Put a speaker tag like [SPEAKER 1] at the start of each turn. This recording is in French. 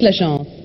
[SPEAKER 1] la chance.